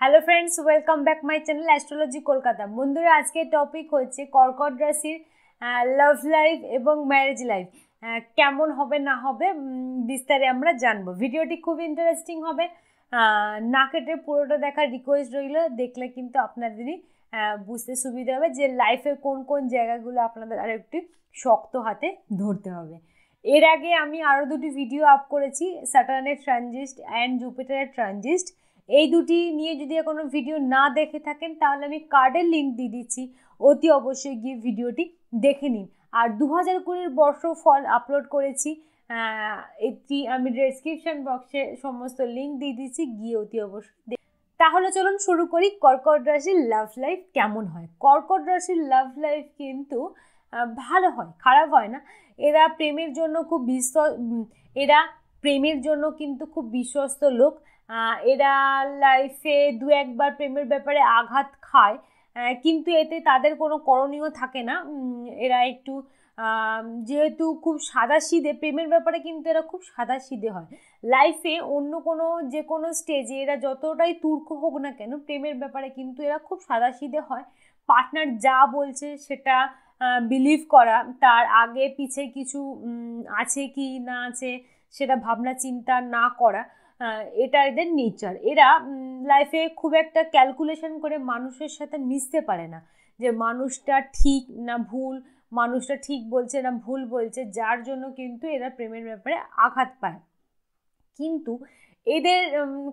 Hello friends welcome back my channel astrology Kolkata বন্ধুরা, আজকে topic হচ্ছে কর্কট রাশির লাভ লাইফ এবং ম্যারেজ লাইফ কেমন হবে, না হবে বিস্তারে আমরা জানব। ভিডিওটি খুব ইন্টারেস্টিং হবে। না কেটে পুরোটা দেখার রিকোয়েস্ট রইল, দেখলে কিন্তু আপনাদেরই বুঝতে সুবিধা হবে যে লাইফের কোন কোন জায়গাগুলো আপনাদের আর একটি শক্ত হাতে ধরতে হবে। এর আগে আমি আরও দুটি ভিডিও আপ করেছি স্যাটার্নের ট্রানজিস্ট অ্যান্ড জুপিটারের ট্রানজিস্ট এই দুটি নিয়ে যদি কোনো ভিডিও না দেখে থাকেন, তাহলে আমি কার্ডের লিঙ্ক দিয়ে দিচ্ছি। অতি অবশ্যই গিয়ে ভিডিওটি দেখে নিন। আর দু হাজার কুড়ির বর্ষ ফল আপলোড করেছি। এটি আমি ডেসক্রিপশন বক্সে সমস্ত লিঙ্ক দিয়ে দিচ্ছি, গিয়ে অতি অবশ্যই তাহলে চলুন শুরু করি, কর্কট রাশির লাভ লাইফ কেমন হয়? কর্কট রাশির লাভ লাইফ কিন্তু ভালো হয়, খারাপ হয় না। এরা প্রেমের জন্য খুব বিশ্ব এরা প্রেমের জন্য কিন্তু খুব বিশ্বস্ত লোক। এরা লাইফে দু একবার প্রেমের ব্যাপারে আঘাত খায় কিন্তু এতে তাদের কোনো করণীয় থাকে না। এরা একটু যেহেতু খুব সাদা সিদে প্রেমের ব্যাপারে কিন্তু এরা খুব সাদা সিদে হয় লাইফে অন্য কোনো, যে কোনো স্টেজে এরা যতটাই তুর্ক হোক না কেন, প্রেমের ব্যাপারে কিন্তু এরা খুব সাদা সিদে হয়। পার্টনার যা বলছে সেটা বিলিভ করা, তার আগে পিছে কিছু আছে কি না আছে সেটা ভাবনা চিন্তা না করা। এটা এদের নেচার এরা লাইফে খুব একটা ক্যালকুলেশন করে মানুষের সাথে মিশতে পারে না। যে মানুষটা ঠিক না ভুল, মানুষটা ঠিক বলছে না ভুল বলছে, যার জন্য কিন্তু এরা প্রেমের ব্যাপারে আঘাত পায়। কিন্তু এদের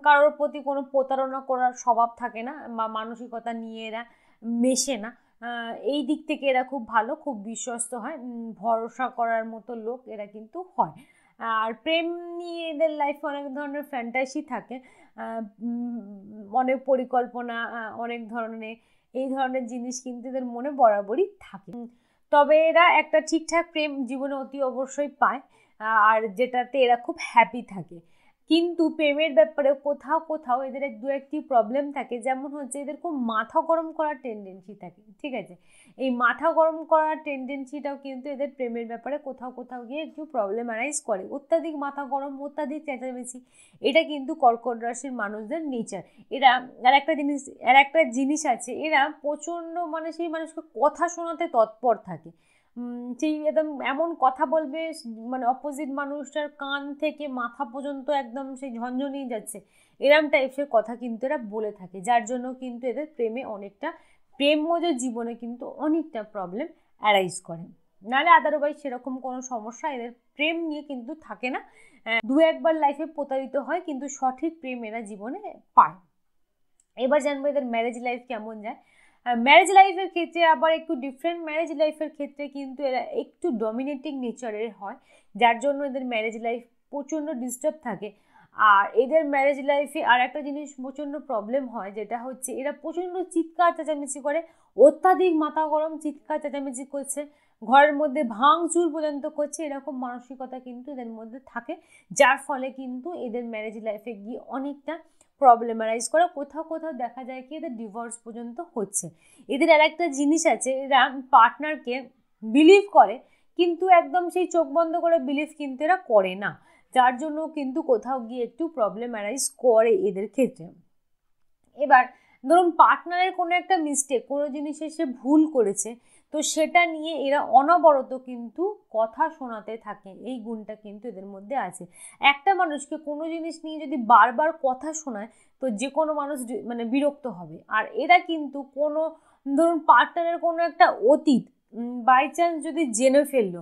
কারোর প্রতি কোনো প্রতারণা করার স্বভাব থাকে না বা মানসিকতা নিয়ে এরা মেশে না। এই দিক থেকে এরা খুব ভালো, খুব বিশ্বস্ত হয়। ভরসা করার মতো লোক এরা কিন্তু হয়। আর প্রেম নিয়ে এদের লাইফে অনেক ধরনের ফ্যান্টাসি থাকে। অনেক পরিকল্পনা অনেক ধরনের, এই ধরনের জিনিস কিন্তু এদের মনে বরাবরই থাকে। তবে এরা একটা ঠিকঠাক প্রেম জীবনে অতি অবশ্যই পায় আর যেটাতে এরা খুব হ্যাপি থাকে। কিন্তু প্রেমের ব্যাপারে কোথাও কোথাও এদের দু একটি প্রবলেম থাকে। যেমন হচ্ছে এদের খুব মাথা গরম করার টেন্ডেন্সি থাকে, ঠিক আছে? এই মাথা গরম করার টেন্ডেন্সিটাও কিন্তু এদের প্রেমের ব্যাপারে কোথাও কোথাও গিয়ে একটু প্রবলেম অ্যারাইজ করে। অত্যাধিক মাথা গরম, অত্যাধিক চেঁচামেচি, এটা কিন্তু কর্কট রাশির মানুষদের নেচার এরা, আর একটা জিনিস, আর একটা জিনিস আছে, এরা প্রচণ্ড মানে সেই মানুষকে কথা শোনাতে তৎপর থাকে। সেই একদম এমন কথা বলবে মানে অপোজিট মানুষটার কান থেকে মাথা পর্যন্ত একদম সেই ঝঞ্ঝনিয়ে যাচ্ছে। এরম টাইপসের কথা কিন্তু এরা বলে থাকে, যার জন্য কিন্তু এদের প্রেমে অনেকটা প্রেমজ জীবনে কিন্তু অনেকটা প্রবলেম অ্যারাইজ করে। নাহলে আদারওয়াইজ সেরকম কোনো সমস্যা এদের প্রেম নিয়ে কিন্তু থাকে না। দু একবার লাইফে প্রতারিত হয়, কিন্তু সঠিক প্রেম এরা জীবনে পায়। এবার জানব এদের ম্যারেজ লাইফ কেমন যায়। ম্যারেজ লাইফের ক্ষেত্রে আবার একটু ডিফারেন্ট ম্যারেজ লাইফের ক্ষেত্রে কিন্তু এরা একটু ডমিনেটিং নেচারের হয়। যার জন্য এদের ম্যারেজ লাইফ প্রচণ্ড ডিস্টার্ব থাকে। আর এদের ম্যারেজ লাইফে আর একটা জিনিস প্রচণ্ড প্রবলেম হয়, যেটা হচ্ছে এরা প্রচণ্ড চিৎকার চেঁচামেচি করে। অত্যাধিক মাথা গরম চিৎকার চেঁচামেচি করছে। ঘরের মধ্যে ভাঙচুর পর্যন্ত করছে, এরকম মানসিকতা কিন্তু এদের মধ্যে থাকে, যার ফলে কিন্তু এদের ম্যারেজ লাইফে গিয়ে অনেকটা প্রবলেমারাইজ করা, কোথাও কোথাও দেখা যায় কি এদের ডিভোর্স পর্যন্ত হচ্ছে। এদের আর একটা জিনিস আছে, এরা পার্টনারকে বিলিভ করে, কিন্তু একদম সেই চোখ বন্ধ করে বিলিভ কিন্তু এরা করে না, যার জন্য কিন্তু কোথাও গিয়ে একটু প্রবলেম অ্যারাইজ করে এদের ক্ষেত্রে। এবার ধরুন পার্টনারের কোনো একটা মিস্টেক কোনো জিনিসে সে ভুল করেছে তো সেটা নিয়ে এরা অনবরত কিন্তু কথা শোনাতে থাকে। এই গুণটা কিন্তু এদের মধ্যে আছে। একটা মানুষকে কোনো জিনিস নিয়ে যদি বারবার কথা শোনায়, তো যে কোনো মানুষ মানে বিরক্ত হবে। আর এরা কিন্তু কোনো, ধরুন পার্টনারের কোনো একটা অতীত বাই চান্স যদি জেনে ফেলল,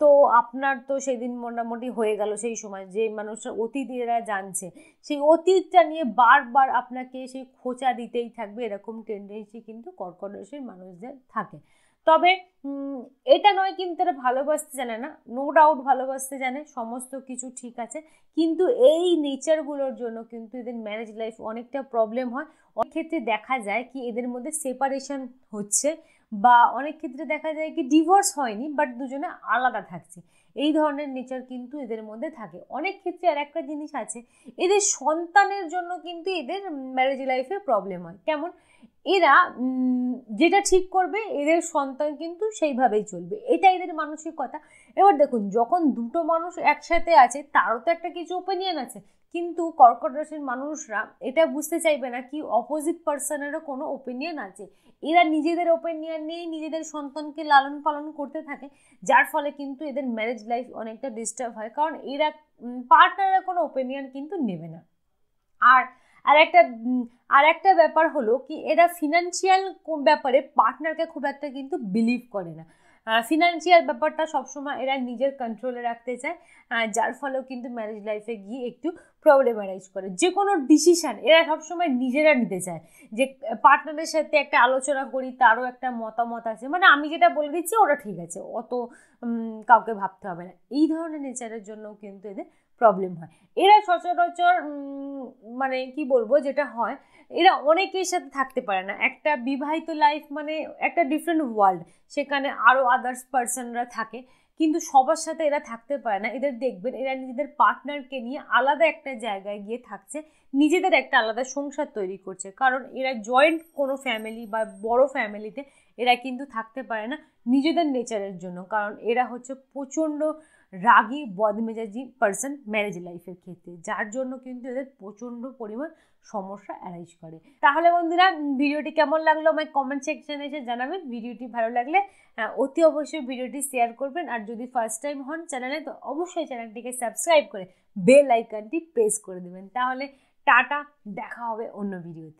তো আপনার তো সেদিন মোটামুটি হয়ে গেল সেই সময়, যে মানুষটা অতীত এরা জানছে। সেই অতীতটা নিয়ে বারবার আপনাকে সেই খোঁচা দিতেই থাকবে, এরকম টেন্ডেন্সি কিন্তু কর্কট মানুষদের থাকে। তবে এটা নয় কিন্তু তারা ভালোবাসতে জানে না। নো ডাউট ভালোবাসতে জানে, সমস্ত কিছু ঠিক আছে। কিন্তু এই নেচারগুলোর জন্য কিন্তু এদের ম্যারেজ লাইফ অনেকটা প্রবলেম হয়। অনেক ক্ষেত্রে দেখা যায় কি এদের মধ্যে সেপারেশন হচ্ছে বা অনেক ক্ষেত্রে দেখা যায় কি ডিভোর্স হয়নি বাট দুজনে আলাদা থাকছে। এই ধরনের নেচার কিন্তু এদের মধ্যে থাকে। অনেক ক্ষেত্রে আর একটা জিনিস আছে, এদের সন্তানের জন্য কিন্তু এদের ম্যারেজ লাইফে প্রবলেম হয়। কেমন? এরা যেটা ঠিক করবে, এদের সন্তান কিন্তু সেইভাবেই চলবে। এটা এদের মানসিকতা এবার দেখুন, যখন দুটো মানুষ একসাথে আছে, তারও তো একটা কিছু ওপিনিয়ন আছে। কিন্তু কর্কট রাশির মানুষরা এটা বুঝতে চাইবে না কি অপোজিট পার্সনেরও কোনো ওপিনিয়ন আছে। এরা নিজেদের ওপিনিয়ন নিয়েই নিজেদের সন্তানকে লালন পালন করতে থাকে, যার ফলে কিন্তু এদের ম্যারেজ লাইফ অনেকটা ডিস্টার্ব হয়। কারণ এরা পার্টনারের কোনো ওপিনিয়ন কিন্তু নেবে না। আর আর একটা আর একটা ব্যাপার হলো কি, এরা ফিনান্সিয়াল ব্যাপারে পার্টনারকে খুব একটা কিন্তু বিলিভ করে না। ফিনান্সিয়াল ব্যাপারটা সবসময় এরা নিজের কন্ট্রোলে রাখতে চায় যার ফলেও কিন্তু ম্যারেজ লাইফে গিয়ে একটু প্রবলেম অ্যারাইজ করে। যে কোনো ডিসিশান এরা সবসময় নিজেরা নিতে চায়। যে পার্টনারের সাথে একটা আলোচনা করি, তারও একটা মতামত আছে। মানে আমি যেটা বলে দিচ্ছি ওটা ঠিক আছে। অত কাউকে ভাবতে হবে না। এই ধরনের নেচারের জন্য কিন্তু এদের প্রবলেম হয়। এরা সচরাচর মানে কি বলব যেটা হয়, এরা অনেকের সাথে থাকতে পারে না। একটা বিবাহিত লাইফ মানে একটা ডিফারেন্ট ওয়ার্ল্ড সেখানে আরও আদার্স পার্সনরা থাকে। কিন্তু সবার সাথে এরা থাকতে পারে না। এদের দেখবেন, এরা নিজেদের পার্টনারকে নিয়ে আলাদা একটা জায়গায় গিয়ে থাকছে, নিজেদের একটা আলাদা সংসার তৈরি করছে। কারণ এরা জয়েন্ট কোনো ফ্যামিলি বা বড় ফ্যামিলিতে এরা কিন্তু থাকতে পারে না নিজেদের নেচারের জন্য। কারণ এরা হচ্ছে প্রচণ্ড রাগি, বদমেজাজি পার্সন ম্যারেজ লাইফের ক্ষেত্রে, যার জন্য কিন্তু এদের প্রচণ্ড পরিমাণ সমস্যা অ্যারাইজ করে। তাহলে বন্ধুরা, ভিডিওটি কেমন লাগল আমায় কমেন্ট সেকশানে এসে জানাবেন। ভিডিওটি ভালো লাগলে অতি অবশ্যই ভিডিওটি শেয়ার করবেন। আর যদি ফার্স্ট টাইম হন চ্যানেলে তো অবশ্যই চ্যানেলটিকে সাবস্ক্রাইব করে বেল আইকনটি প্রেস করে দেবেন। তাহলে টাটা, দেখা হবে অন্য ভিডিওতে